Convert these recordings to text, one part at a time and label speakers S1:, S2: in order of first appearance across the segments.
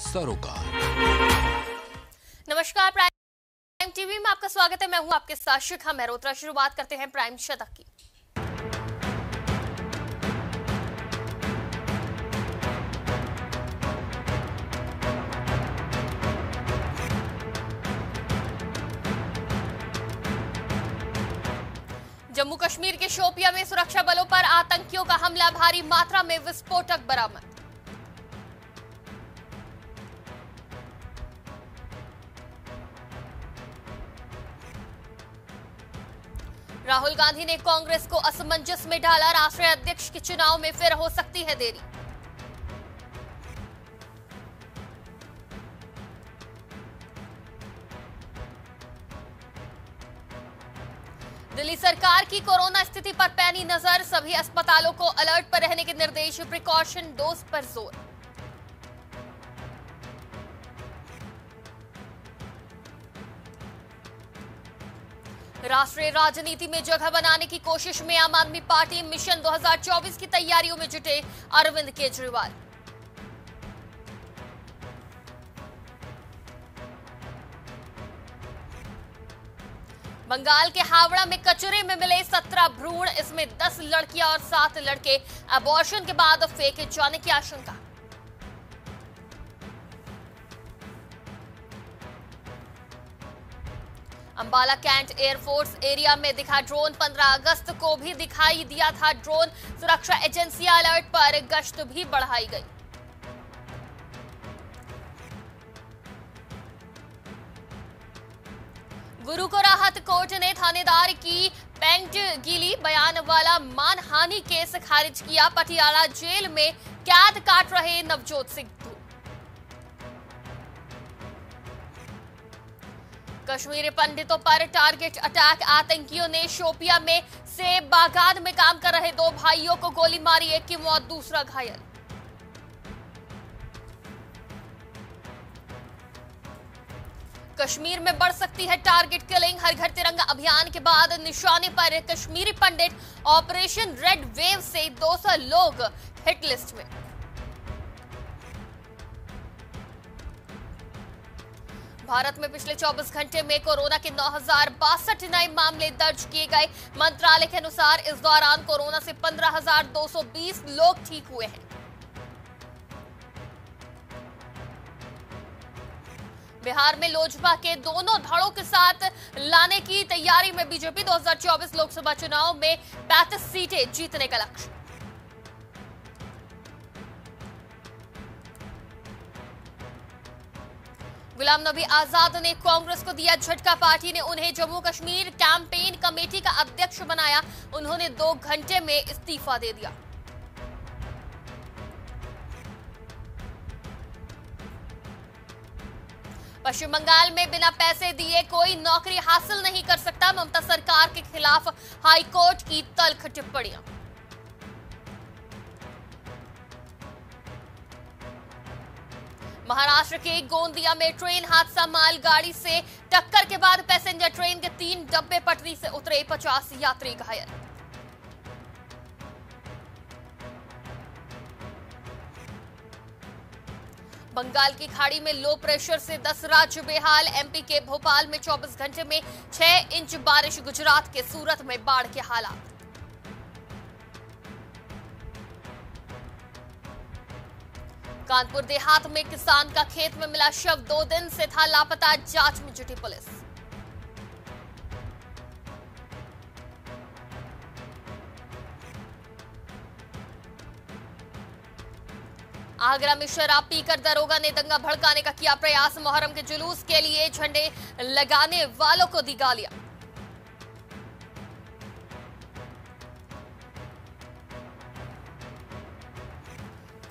S1: सरोकार।
S2: नमस्कार, prime TV में आपका स्वागत है। मैं हूँ आपके साथ शिखा मेहरोत्रा शुरुआत करते हैं प्राइम शतक की। जम्मू कश्मीर के शोपिया में सुरक्षा बलों पर आतंकियों का हमला। भारी मात्रा में विस्फोटक बरामद। राहुल गांधी ने कांग्रेस को असमंजस में डाला, राष्ट्रीय अध्यक्ष के चुनाव में फिर हो सकती है देरी। दिल्ली सरकार की कोरोना स्थिति पर पैनी नज़र, सभी अस्पतालों को अलर्ट पर रहने के निर्देश, प्रिकॉशन डोज पर ज़ोर। राष्ट्रीय राजनीति में जगह बनाने की कोशिश में आम आदमी पार्टी मिशन 2024 की तैयारियों में जुटे अरविंद केजरीवाल। बंगाल के हावड़ा में कचरे में मिले 17 भ्रूण, इसमें 10 लड़कियाँ और 7 लड़के। अबॉर्शन के बाद फेंके जाने की आशंका। अंबाला कैंट एयरफोर्स एरिया में दिखा ड्रोन। 15 अगस्त को भी दिखाई दिया था ड्रोन। सुरक्षा एजेंसियाँ अलर्ट पर गश्त भी बढ़ाई गई। गुरु को राहत कोर्ट ने थानेदार की पेंट गीली, बयान वाला मानहानि केस खारिज किया। पटियाला जेल में कैद काट रहे नवजोत सिद्धू कश्मीरी पंडितों पर टारगेट अटैक आतंकियों ने शोपिया में सेब बागान में काम कर रहे दो भाइयों को गोली मारी, एक की मौत, दूसरा घायल। कश्मीर में बढ़ सकती है टारगेट किलिंग हर घर तिरंगा अभियान के बाद निशाने पर Kashmiri Pandit operation red wave से 200 लोग हिट लिस्ट में। भारत में पिछले 24 घंटे में कोरोना के नौ हज़ार बासठ नए मामले दर्ज किए गए। मंत्रालय के अनुसार इस दौरान कोरोना से 15,220 लोग ठीक हुए हैं। बिहार में लोजपा के दोनों धड़ों के साथ लाने की तैयारी में बीजेपी। 2024 लोकसभा चुनाव में 35 सीटें जीतने का लक्ष्य। गुलाम नबी आज़ाद ने कांग्रेस को दिया झटका। पार्टी ने उन्हें जम्मू कश्मीर कैंपेन कमेटी का अध्यक्ष बनाया। उन्होंने दो घंटे में इस्तीफा दे दिया। पश्चिम बंगाल में बिना पैसे दिए कोई नौकरी हासिल नहीं कर सकता। ममता सरकार के खिलाफ हाईकोर्ट की तल्ख टिप्पणियाँ। महाराष्ट्र के गोंदिया में ट्रेन हादसा, मालगाड़ी से टक्कर के बाद पैसेंजर ट्रेन के तीन डब्बे पटरी से उतरे पचास यात्री घायल। बंगाल की खाड़ी में लो प्रेशर से 10 राज्य बेहाल एमपी के भोपाल में 24 घंटे में 6 इंच बारिश, गुजरात के सूरत में बाढ़ के हालात। कानपुर देहात में किसान का खेत में मिला शव। दो दिन से था लापता जाँच में जुटी पुलिस। आगरा में शराब पीकर दरोगा ने दंगा भड़काने का किया प्रयास। मोहर्रम के जुलूस के लिए झंडे लगाने वालों को दी गालियाँ।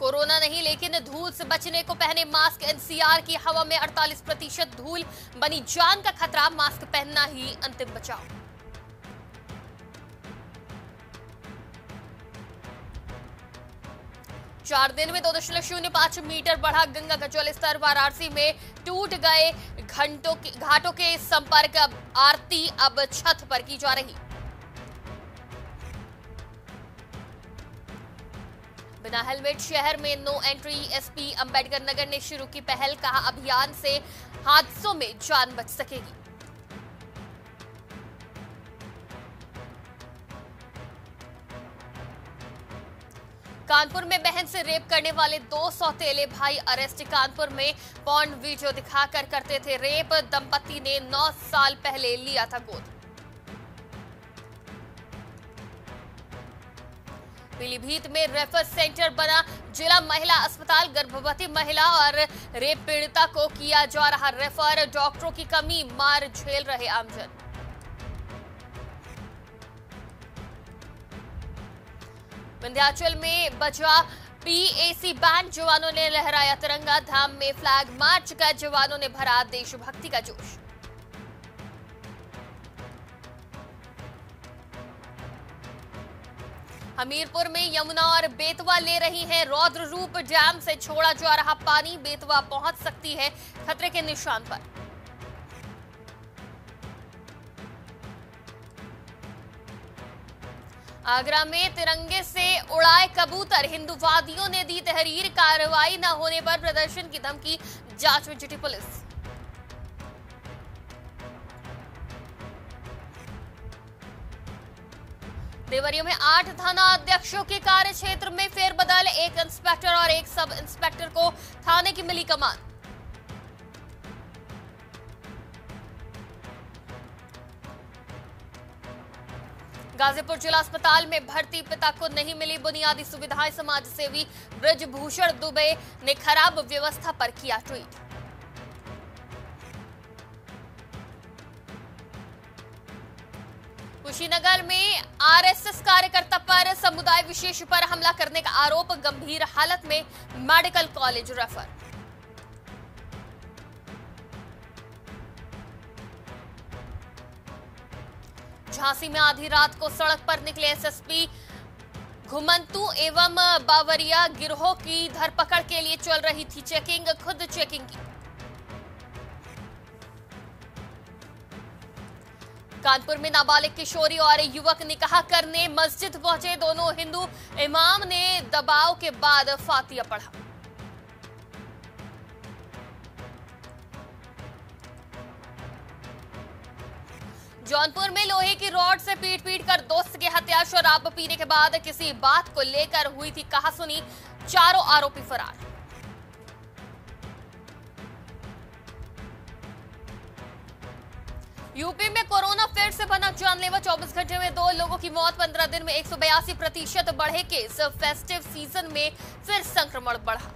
S2: कोरोना नहीं, लेकिन धूल से बचने को पहने मास्क। एनसीआर की हवा में 48 प्रतिशत धूल। बनी जान का खतरा, मास्क पहनना ही अंतिम बचाव। चार दिन में दो दशमलव शून्य पाँच मीटर बढ़ा गंगा का जल स्तर। वाराणसी में टूट गए घंटों के घाटों के संपर्क। आरती अब छत पर की जा रही। बिना हेलमेट, शहर में no entry. SP Ambedkar Nagar ने शुरू की पहल, कहा अभियान से हादसों में जान बच सकेगी। कानपुर में बहन से रेप करने वाले दो सौतेले भाई अरेस्ट, कानपुर में पॉन्ड वीडियो दिखाकर करते थे रेप। दंपति ने नौ साल पहले लिया था गोद। पीलीभीत में रेफर सेंटर बना। जिला महिला अस्पताल, गर्भवती महिला और रेप पीड़िता को किया जा रहा रेफर डॉक्टरों की कमी, मार झेल रहे आमजन। विंध्याचल में बजा पीएसी बैंड जवानों ने लहराया तिरंगा। धाम में फ्लैग मार्च कर जवानों ने भरा देशभक्ति का जोश। हमीरपुर में यमुना और बेतवा ले रही है रौद्र रूप डैम से छोड़ा जा रहा पानी। बेतवा पहुँच सकती है खतरे के निशान पर। आगरा में तिरंगे से उड़ाए कबूतर। हिंदुवादियों ने दी तहरीर। कार्रवाई न होने पर प्रदर्शन की धमकी। जाँच में जुटी पुलिस। देवरिया में आठ थाना अध्यक्षों के कार्य क्षेत्र में फेरबदल, एक इंस्पेक्टर और एक सब इंस्पेक्टर को थाने की मिली कमान। गाजीपुर जिला अस्पताल में भर्ती पिता को नहीं मिली बुनियादी सुविधाएँ समाज सेवी ब्रजभूषण दुबे ने खराब व्यवस्था पर किया ट्वीट। कुशीनगर में आरएसएस कार्यकर्ता पर समुदाय विशेष पर हमला करने का आरोप, गंभीर हालत में मेडिकल कॉलेज रेफर। झांसी में आधी रात को सड़क पर निकले एसएसपी घुमंतु एवं बावरिया गिरोह की धरपकड़ के लिए चल रही थी चेकिंग, खुद चेकिंग की। कानपुर में नाबालिग किशोरी और युवक निकाह करने मस्जिद पहुँचे दोनों हिंदू। इमाम ने दबाव के बाद फातिया पढ़ा। जौनपुर में लोहे की रॉड से पीट पीट कर दोस्त की हत्या शराब पीने के बाद किसी बात को लेकर हुई थी कहा सुनी, चारों आरोपी फरार। यूपी में कोरोना फिर से बना जानलेवा 24 घंटे में दो लोगों की मौत 15 दिन में एक प्रतिशत बढ़े केस। फेस्टिव सीज़न में फिर संक्रमण बढ़ा।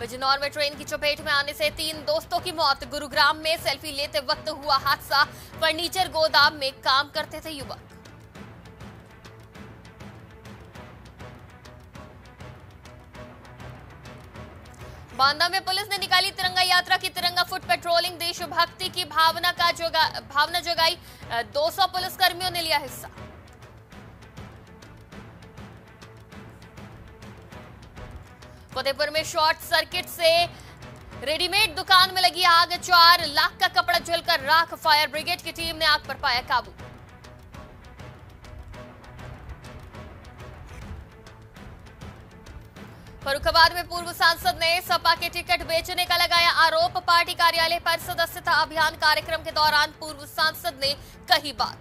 S2: बिजनौर में ट्रेन की चपेट में आने से तीन दोस्तों की मौत। गुरुग्राम में सेल्फी लेते वक्त हुआ हादसा। फर्नीचर गोदाम में काम करते थे युवक। बांदा में पुलिस ने निकाली तिरंगा यात्रा की तिरंगा फुट पेट्रोलिंग। देशभक्ति की भावना का जोगा, भावना जोगाई। 200 पुलिसकर्मियों ने लिया हिस्सा। फतेहपुर में शॉर्ट सर्किट से रेडीमेड दुकान में लगी आग, चार लाख का कपड़ा जलकर राख। फायर ब्रिगेड की टीम ने आग पर पाया काबू। फरुखाबाद में पूर्व सांसद ने सपा के टिकट बेचने का लगाया आरोप। पार्टी कार्यालय पर सदस्यता अभियान कार्यक्रम के दौरान पूर्व सांसद ने कही बात।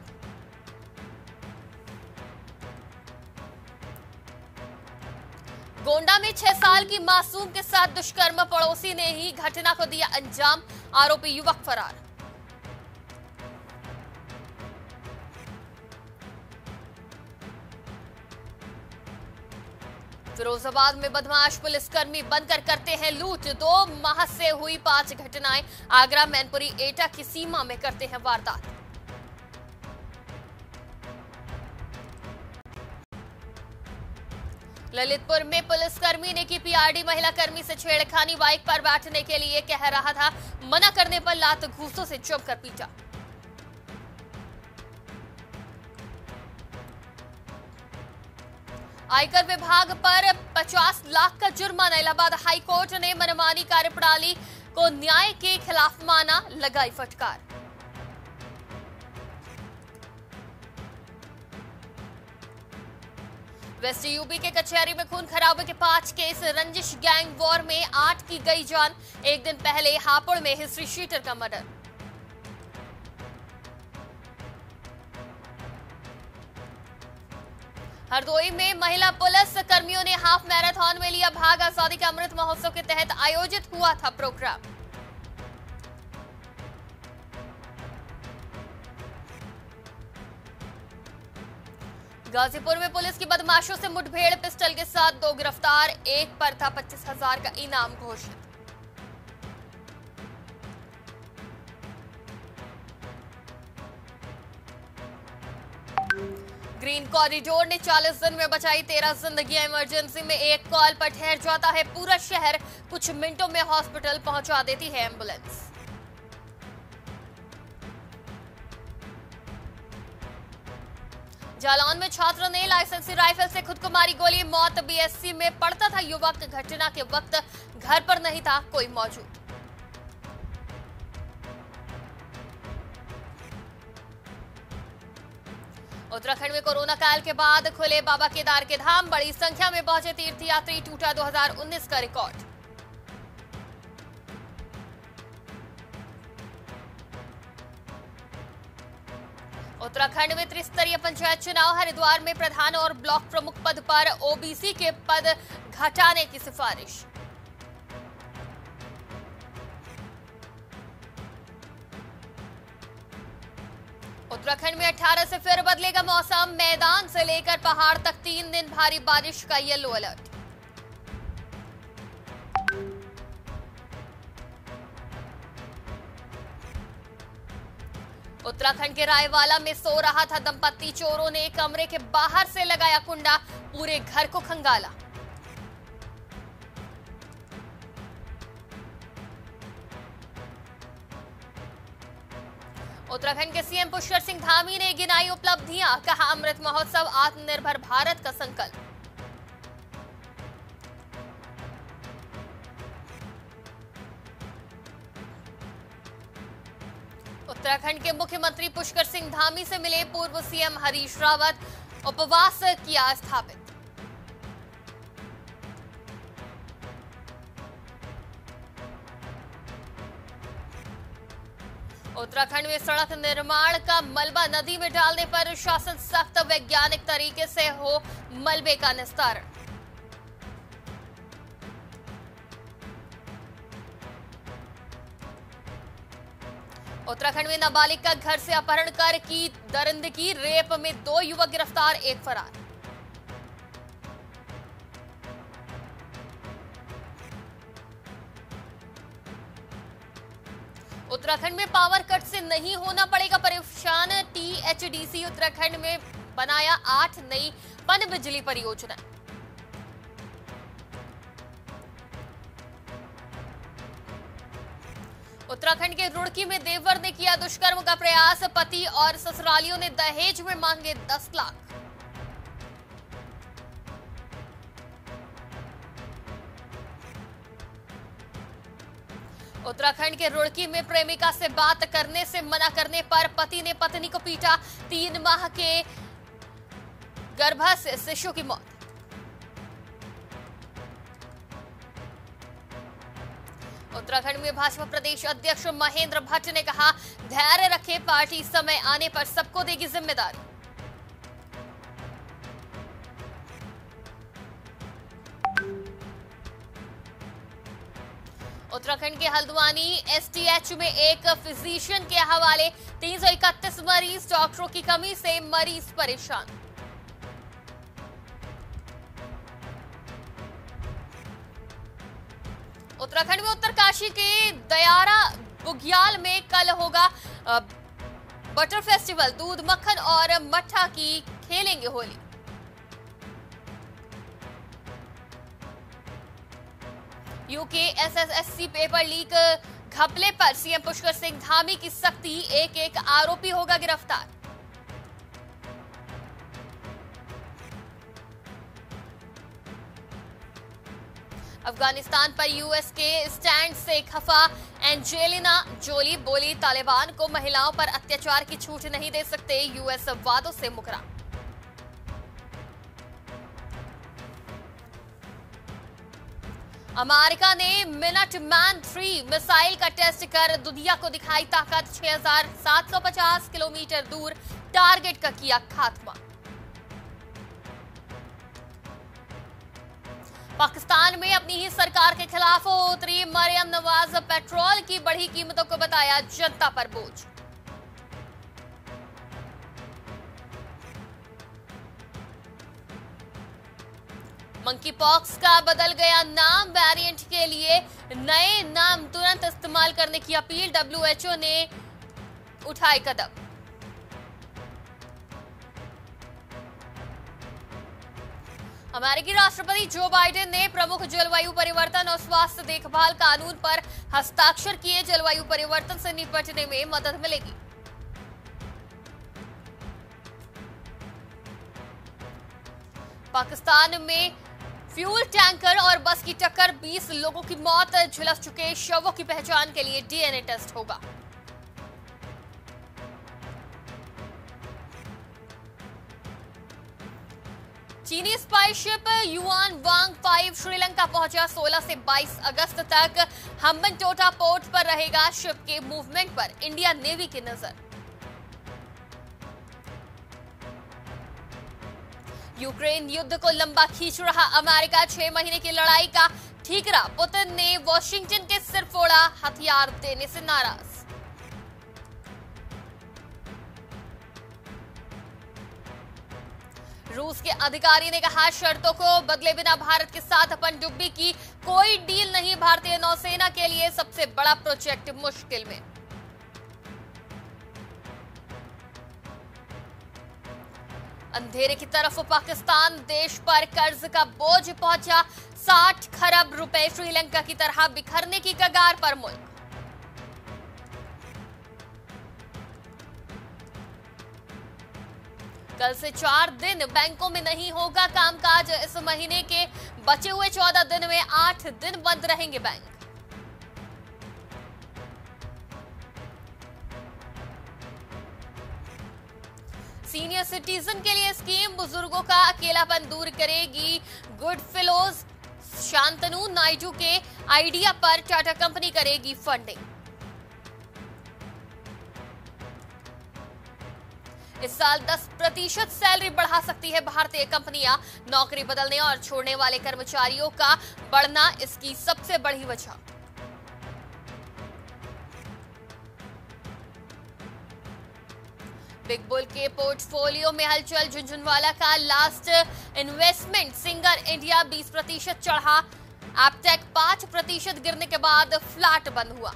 S2: गोंडा में छह साल की मासूम के साथ दुष्कर्म, पड़ोसी ने ही घटना को दिया अंजाम, आरोपी युवक फरार। फिरोजाबाद में बदमाश पुलिसकर्मी बनकर करते हैं लूट। दो माह से हुई पाँच घटनाएँ। आगरा, मैनपुरी, एटा की सीमा में करते हैं वारदात। ललितपुर में पुलिसकर्मी ने की पीआरडी महिला कर्मी से छेड़खानी, बाइक पर बैठने के लिए कह रहा था। मना करने पर लात घूसों से जमकर पीटा। आयकर विभाग पर 50 लाख का जुर्माना। इलाहाबाद हाईकोर्ट ने मनमानी कार्यप्रणाली को न्याय के खिलाफ माना, लगाई फटकार। वेस्ट यूपी के कचहरी में खून खराबे के पाँच केस, रंजिश गैंग वॉर में आठ की गई जान। एक दिन पहले हापुड़ में हिस्ट्री शीटर का मर्डर। हरदोई में महिला पुलिस कर्मियों ने हाफ़ मैराथन में लिया भाग। आज़ादी का अमृत महोत्सव के तहत आयोजित हुआ था प्रोग्राम। गाजीपुर में पुलिस की बदमाशों से मुठभेड़, पिस्टल के साथ दो गिरफ़्तार, एक पर था पच्चीस हज़ार का इनाम घोषित। ग्रीन कॉरिडोर ने 40 दिन में बचाई, तेरह जिंदगियाँ इमरजेंसी में, एक कॉल पर ठहर जाता है पूरा शहर। कुछ मिनटों में हॉस्पिटल पहुँचा देती है एंबुलेंस। जालौन में छात्र ने लाइसेंसी राइफल से खुद को मारी गोली, मौत। बीएससी में पड़ता था युवक, घटना के वक्त घर पर नहीं था कोई मौजूद। उत्तराखंड में कोरोना काल के बाद खुले बाबा केदार के धाम बड़ी संख्या में पहुँचे तीर्थयात्री टूटा 2019 का रिकॉर्ड। उत्तराखंड में त्रिस्तरीय पंचायत चुनाव हरिद्वार में प्रधान और ब्लॉक प्रमुख पद पर ओबीसी के पद घटाने की सिफारिश। उत्तराखंड में 18 से फिर बदलेगा मौसम। मैदान से लेकर पहाड़ तक तीन दिन भारी बारिश का येलो अलर्ट। उत्तराखंड के रायवाला में सो रहा था दंपत्ति चोरों ने। कमरे के बाहर से लगाया कुंडा, पूरे घर को खंगाला। सीएम पुष्कर सिंह धामी ने गिनाई उपलब्धियाँ, कहा अमृत महोत्सव, आत्मनिर्भर भारत का संकल्प। उत्तराखंड के मुख्यमंत्री पुष्कर सिंह धामी से मिले पूर्व सीएम हरीश रावत, उपवास किया स्थापित। उत्तराखंड में सड़क निर्माण का मलबा नदी में डालने पर शासन सख्त वैज्ञानिक तरीके से हो मलबे का निस्तारण। उत्तराखंड में नाबालिग का घर से अपहरण कर की दरिंदगी, रेप में दो युवक गिरफ़्तार, एक फरार। उत्तराखंड में पावर कट से नहीं होना पड़ेगा परेशान टीएचडीसी उत्तराखंड में बनाया आठ नई पन बिजली परियोजना। उत्तराखंड के रुड़की में देववर ने किया दुष्कर्म का प्रयास, पति और ससुरालियों ने दहेज में मांगे दस लाख। उत्तराखंड के रुड़की में प्रेमिका से बात करने से मना करने पर पति ने पत्नी को पीटा। तीन माह के गर्भ से शिशु की मौत। उत्तराखंड में भाजपा प्रदेश अध्यक्ष महेंद्र भट्ट ने कहा, धैर्य रखे, पार्टी समय आने पर सबको देगी ज़िम्मेदारी। उत्तराखंड के हल्द्वानी एसटीएच में एक फिजिशियन के हवाले 331 मरीज़ डॉक्टरों की कमी से मरीज़ परेशान। उत्तराखंड में उत्तरकाशी के दयारा बुग्याल में कल होगा बटर फेस्टिवल, दूध मक्खन और मट्ठा की खेलेंगे Holi. UK SSSC paper leak घपले पर सीएम पुष्कर सिंह धामी की सख्ती एक एक आरोपी होगा गिरफ़्तार। अफ़गानिस्तान पर यूएस के स्टैंड से खफा एंजेलिना जोली बोली, तालिबान को महिलाओं पर अत्याचार की छूट नहीं दे सकते यूएस वादों से मुकरा। अमेरिका ने मिनट मैन थ्री मिसाइल का टेस्ट कर दुनिया को दिखाई ताकत 6,750 किलोमीटर दूर टारगेट का किया खात्मा। पाकिस्तान में अपनी ही सरकार के खिलाफ उतरी मरियम नवाज़ पेट्रोल की बढ़ी कीमतों को बताया जनता पर बोझ। मंकी पॉक्स का बदल गया नाम वेरिएंट के लिए नए नाम तुरंत इस्तेमाल करने की अपील डब्ल्यूएचओ ने उठाए कदम। अमेरिकी राष्ट्रपति जो बाइडेन ने प्रमुख जलवायु परिवर्तन और स्वास्थ्य देखभाल कानून पर हस्ताक्षर किए, जलवायु परिवर्तन से निपटने में मदद मिलेगी। पाकिस्तान में फ्यूल टैंकर और बस की टक्कर 20 लोगों की मौत, झुलस चुके शवों की पहचान के लिए डीएनए टेस्ट होगा। चीनी spy ship Yuan Wang five Sri Lanka पहुँचा 16 से 22 अगस्त तक। हम्बन पोर्ट पर रहेगा शिप के मूवमेंट पर, इंडिया नेवी की नज़र। यूक्रेन युद्ध को लंबा खींच रहा अमेरिका, छह महीने की लड़ाई का ठीकरा पुतिन ने वॉशिंगटन के सिर फोड़ा, हथियार देने से नाराज़। रूस के अधिकारी ने कहा, शर्तों को बदले बिना भारत के साथ अपन डुब्बी की कोई डील नहीं। भारतीय नौसेना के लिए सबसे बड़ा प्रोजेक्ट मुश्किल में। अंधेरे की तरफ़ पाकिस्तान, देश पर कर्ज का बोझ पहुँचा। 60 खरब रुपए श्रीलंका की तरह बिखरने की कगार पर मुल्क। कल से चार दिन बैंकों में नहीं होगा कामकाज। इस महीने के बचे हुए चौदह दिन में आठ दिन बंद रहेंगे बैंक। सीनियर सिटीजन के लिए स्कीम बुज़ुर्गों का अकेलापन दूर करेगी। गुड फिलोज शांतनु नायडू के आइडिया पर टाटा कंपनी करेगी फंडिंग इस साल 10 प्रतिशत सैलरी बढ़ा सकती है भारतीय कंपनियाँ। नौकरी बदलने और छोड़ने वाले कर्मचारियों का बढ़ना इसकी सबसे बड़ी वजह। बिग बुल के पोर्टफोलियो में हलचल, झुंझुनवाला का लास्ट इन्वेस्टमेंट सिंगर इंडिया 20 प्रतिशत चढ़ा। एपटेक 5 प्रतिशत गिरने के बाद फ्लैट बंद हुआ।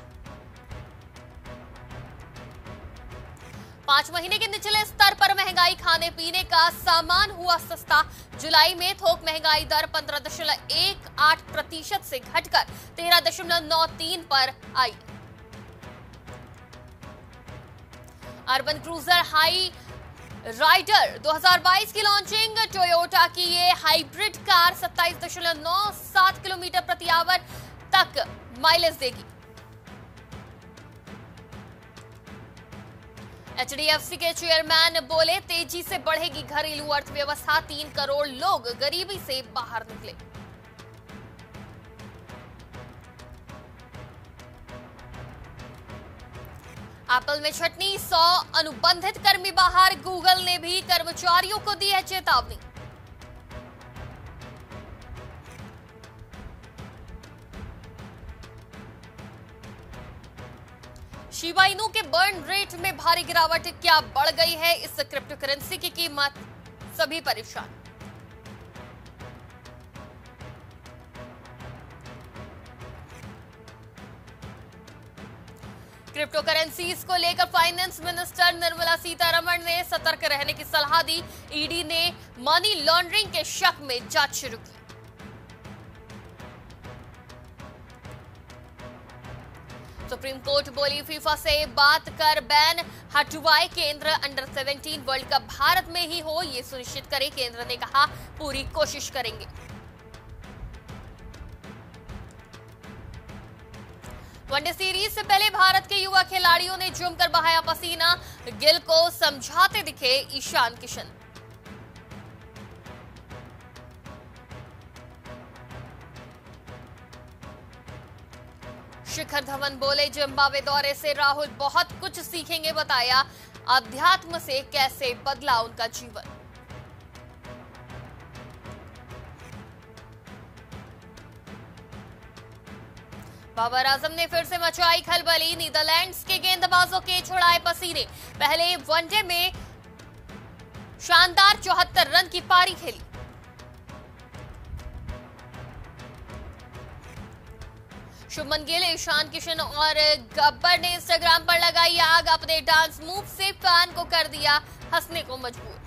S2: पाँच महीने के निचले स्तर पर महँगाई, खाने पीने का सामान हुआ सस्ता। जुलाई में थोक महँगाई दर पंद्रह दशमलव एक आठ प्रतिशत से घटकर तेरह दशमलव नौ तीन पर आई। अर्बन क्रूजर हाई राइडर। 2022 की लॉन्चिंग टोयोटा की ये हाइब्रिड कार सत्ताईस दशमलव नौ सात किलोमीटर प्रति आवर तक माइलेज देगी। एचडीएफसी के चेयरमैन बोले, तेज़ी से बढ़ेगी घरेलू अर्थव्यवस्था, तीन करोड़ लोग गरीबी से बाहर निकले। एप्पल में छटनी, सौ अनुबंधित कर्मी बाहर, गूगल ने भी कर्मचारियों को दी है चेतावनी। शिबाइनू के बर्न रेट में भारी गिरावट, क्या बढ़ गई है इस क्रिप्टो करेंसी की कीमत? सभी परेशान। क्रिप्टो करेंसीज को लेकर फाइनेंस मिनिस्टर निर्मला सीतारमण ने सतर्क रहने की सलाह दी। ईडी ने मनी लॉन्ड्रिंग के शक में जाँच शुरू की। सुप्रीम कोर्ट बोली, फीफा से बात कर बैन। हटवाए केंद्र अंडर 17 वर्ल्ड कप भारत में ही हो, ये सुनिश्चित करे, केंद्र ने कहा, पूरी कोशिश करेंगे। वनडे सीरीज़ से पहले भारत के युवा खिलाड़ियों ने जमकर बहाया पसीना। गिल को समझाते दिखे ईशान किशन। शिखर धवन बोले जिम्बावे दौरे से राहुल बहुत कुछ सीखेंगे, बताया। अध्यात्म से कैसे बदला उनका जीवन। बाबर आज़म ने फिर से मचाई खलबली। नीदरलैंड्स के गेंदबाजों के छुड़ाए पसीने। पहले वनडे में शानदार चौहत्तर रन की पारी खेली। शुभमन गिल, ईशान किशन और गब्बर ने इंस्टाग्राम पर लगाई आग। अपने डांस मूव से फ़ैन को कर दिया हंसने को मजबूर।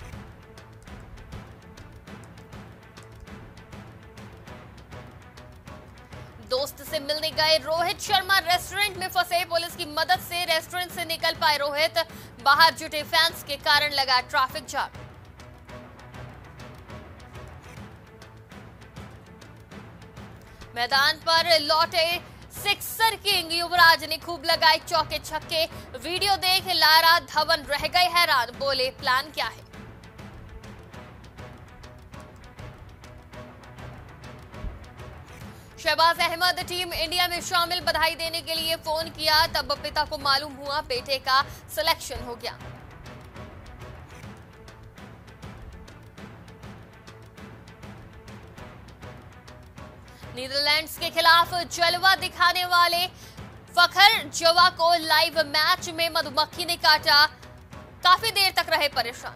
S2: से मिलने गए। रोहित शर्मा रेस्टोरेंट में फंसे। पुलिस की मदद से रेस्टोरेंट से निकल पाए रोहित। बाहर जुटे फैंस के कारण लगा ट्रैफ़िक जाम। मैदान पर लौटे सिक्सर किंग युवराज ने खूब लगाए चौके छक्के। वीडियो देख लारा धवन रह गए हैरान। बोले, प्लान क्या है? शहबाज अहमद टीम इंडिया में शामिल बधाई देने के लिए फ़ोन किया, तब पिता को मालूम हुआ बेटे का सिलेक्शन हो गया। नीदरलैंड्स के खिलाफ जलवा दिखाने वाले फखर जवा को लाइव मैच में मधुमक्खी ने काटा। काफ़ी देर तक रहे परेशान।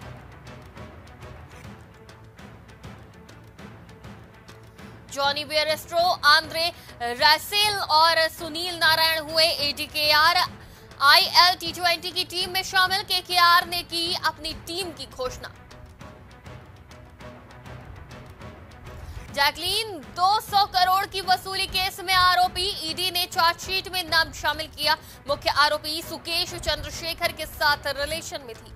S2: जॉनी बेरेस्ट्रो आंद्रे रैसेल और सुनील नारायण हुए एडीकेआर आईएल टी ट्वेंटी की टीम में शामिल केकेआर ने की अपनी टीम की घोषणा। जैकलीन 200 करोड़ की वसूली केस में आरोपी ईडी ने चार्जशीट में नाम शामिल किया। मुख्य आरोपी सुकेश चंद्रशेखर के साथ रिलेशन में थी।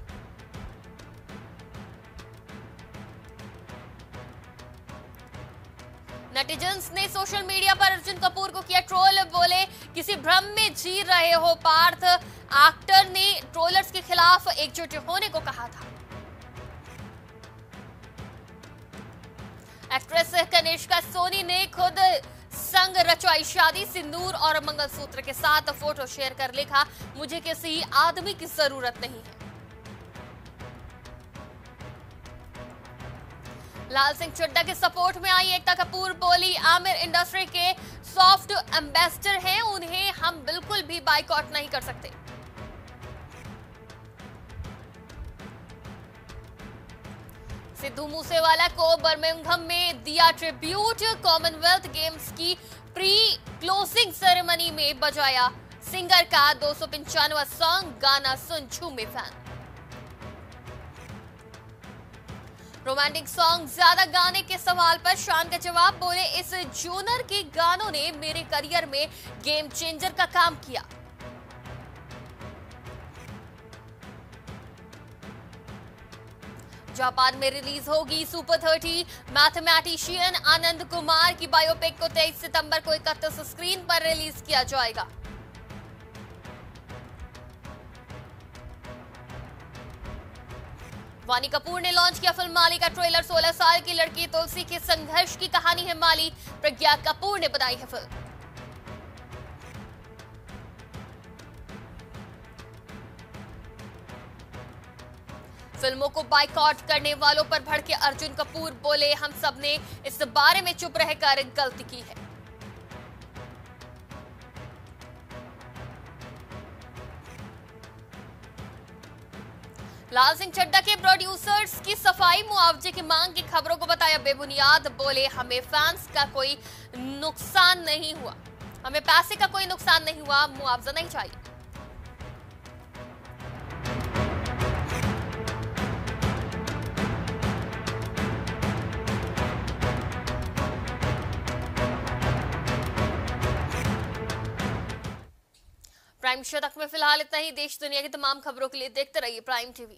S2: नेटिजन्स ने सोशल मीडिया पर अर्जुन कपूर को किया ट्रोल, बोले, किसी भ्रम में जी रहे हो, पार्थ। एक्टर ने ट्रोलर्स के खिलाफ एकजुट होने को कहा था। एक्ट्रेस कनिष्का सोनी ने खुद संग रचवाई शादी, सिंदूर और मंगलसूत्र के साथ फ़ोटो शेयर कर लिखा, मुझे किसी आदमी की ज़रूरत नहीं है। लाल सिंह चड्डा के सपोर्ट में आई एकता कपूर, बोली, आमिर इंडस्ट्री के सॉफ्ट एम्बेसडर हैं, उन्हें हम बिल्कुल भी बाइकआउट नहीं कर सकते. सिद्धू मूसेवाला को बर्मिंघम में दिया ट्रिब्यूट, कॉमनवेल्थ गेम्स की प्री क्लोजिंग सेरेमनी में बजाया सिंगर का दो सौ सॉन्ग, गाना सुन झूमे फ़ैन। रोमांटिक सॉन्ग ज़्यादा गाने के सवाल पर शान का जवाब बोले, इस जूनर के गानों ने मेरे करियर में गेम चेंजर का काम किया। जापान में रिलीज़ होगी super thirty. Mathematician Anand Kumar की बायोपिक को 23 सितंबर को इकतीस स्क्रीन पर रिलीज़ किया जाएगा। वानी कपूर ने लॉन्च किया फ़िल्म माली का ट्रेलर। 16 साल की लड़की तुलसी के संघर्ष की कहानी है माली। प्रज्ञा कपूर ने बताई है फ़िल्म। फ़िल्मों को बाइकआउट करने वालों पर भड़के अर्जुन कपूर बोले, हम सबने इस बारे में चुप रहकर गलती की है। लाल सिंह चड्डा के प्रोड्यूसर्स की सफ़ाई, मुआवजे की मांग की खबरों को बताया बेबुनियाद, बोले, हमें फैंस का कोई नुकसान नहीं हुआ। हमें पैसे का कोई नुकसान नहीं हुआ, मुआवजा नहीं चाहिए। प्राइम शो तक में फ़िलहाल इतना ही। देश दुनिया की तमाम खबरों के लिए देखते रहिए प्राइम टीवी।